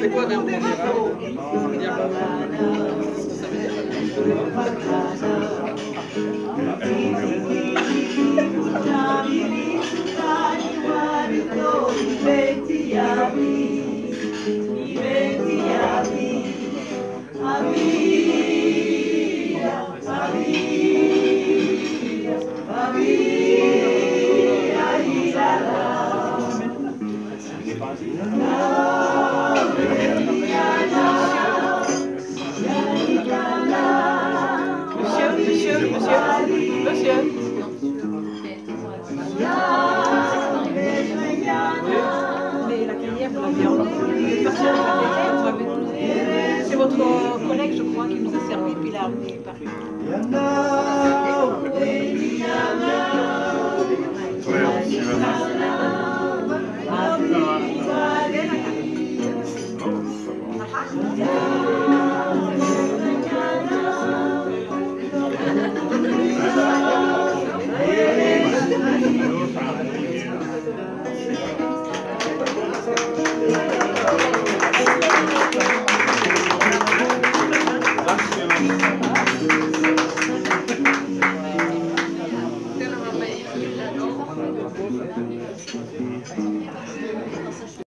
C'est quoi d'un Monsieur, C'est votre collègue, je crois, qui nous a servi, puis il a amené par